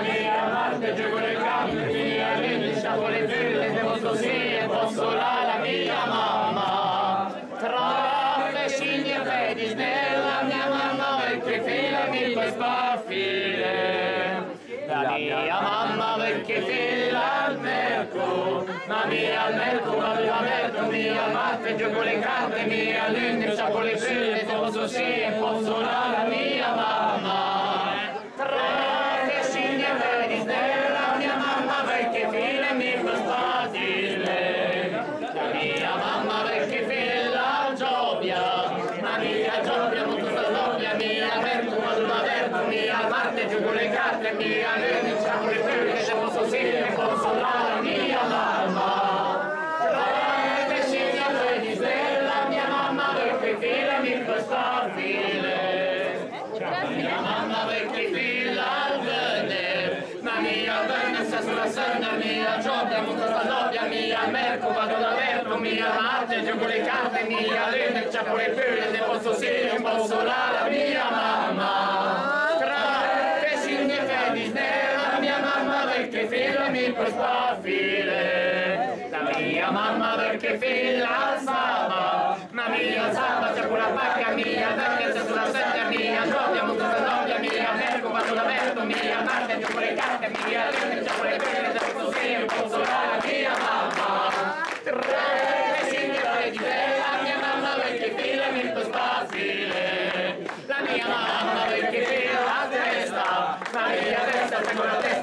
mia Marte, gambe, mia rete, sciapo le figlie, devo così e posso la mia mamma. Tra le scimmie e fedi, snella mia mamma, perché fila mi puoi sparfile. La mia mamma perché fila al merco, ma mia al merco, ma mia merco, mia Marte, gioco le carte, mia sciapo le figlie, posso sì e posso la mia mia Marte, gioco le carte, mia lune, sciapo le figlie, se posso sì e posso la mia mamma. Tra le scimmie e fedi, snella mia mamma, perché fila mi puoi sparfile. Mia mamma perché fila al verde, ma mia verde sta sulla senna, mia giobbia, molto sta doppia, mia merco, vado da verto, mia Marte, gioco le carte, mia lune, ciapo le pelle, se posso sì, la, la mia mamma. Perché fila mi puoi sparfile. La mia mamma perché fila al saba, ma mia saba c'è pure la pacca, mia verde sta sulla senna, mia giobbia, molto sta doppia, mia merco, vado da verto, mia Marte, gioco le carte, mia lune, ciapo le pelle, se posso sì, non posso la, la mia mamma. Tre scimmie e fedi, snella mia mamma perché fila mi puoi sparfile. La mia mamma perché fila la testa, la mia testa, tengo la testa,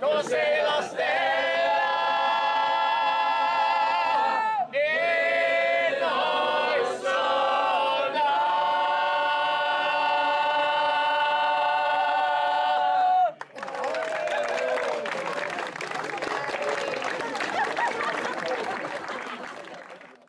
Jos ei